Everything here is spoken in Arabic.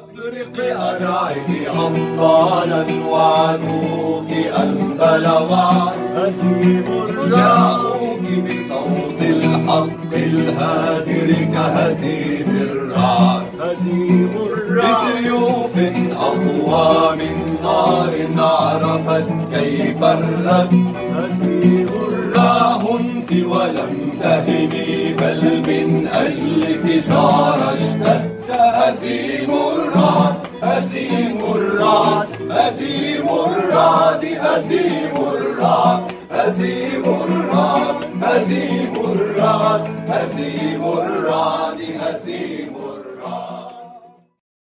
أبرق أرعد أبطالا وعدوك البلغات هزيم جاءوك بصوت الحق الهادر كهزيم الرعد. هزيم بسيوف أقوى من نار عرفت كيف الرد. هزيم هنت ولم تهني بل من أجلك ثار اشتد. هزيم الرعد هزيم الرعد هزيم الرعد هزيم الرعد هزيم الرعد هزيم الرعد هزيم الرعد هزيم